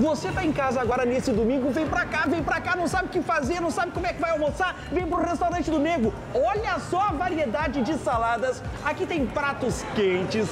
Você tá em casa agora nesse domingo, vem pra cá, vem pra cá, não sabe o que fazer, não sabe como é que vai almoçar, vem pro restaurante do Nego. Olha só a variedade de saladas. Aqui tem pratos quentes.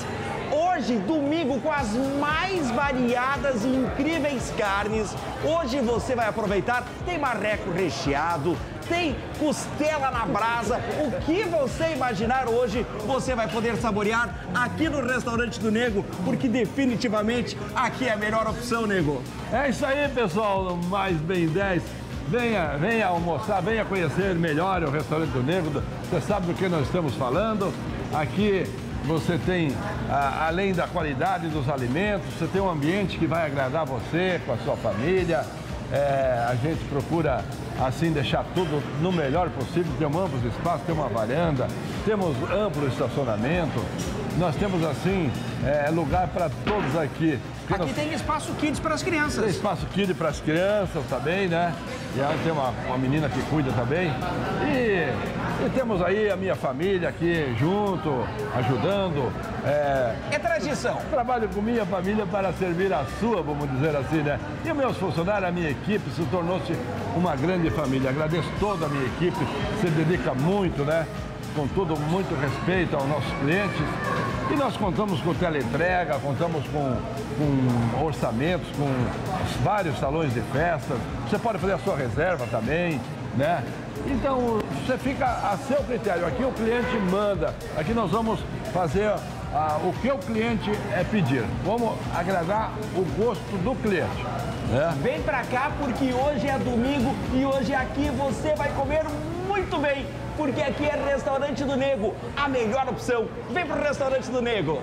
Hoje, domingo, com as mais variadas e incríveis carnes. Hoje você vai aproveitar, tem marreco recheado, tem costela na brasa. O que você imaginar hoje, você vai poder saborear aqui no restaurante do Nego, porque definitivamente aqui é a melhor opção, Nego. É isso aí, pessoal, mais bem 10. Venha, venha almoçar, venha conhecer melhor o restaurante do Negro. Você sabe do que nós estamos falando. Aqui você tem, além da qualidade dos alimentos, você tem um ambiente que vai agradar você, com a sua família. É, a gente procura, assim, deixar tudo no melhor possível. Temos amplos espaços, temos uma varanda, temos amplo estacionamento. Nós temos, assim, é, lugar para todos aqui. Aqui nós... tem espaço kids para as crianças. Tem espaço kids para as crianças também, né? E aí tem uma, uma menina que cuida também. E, e, temos aí a minha família aqui junto, ajudando. É, é tradição. Trabalho com minha família para servir a sua, vamos dizer assim, né? E os meus funcionários, a minha equipe, se tornou-se uma grande família. Agradeço toda a minha equipe, se dedica muito, né? com todo muito respeito aos nossos clientes. E nós contamos com teleentrega, contamos com, com orçamentos, com vários salões de festas. Você pode fazer a sua reserva também, né? Então, você fica a seu critério. Aqui o cliente manda. Aqui nós vamos fazer ah, o que o cliente é pedir. Vamos agradar o gosto do cliente. Né? Vem pra cá porque hoje é domingo e hoje aqui você vai comer muito bem porque aqui é Restaurante do Nego, a melhor opção. Vem pro Restaurante do Nego.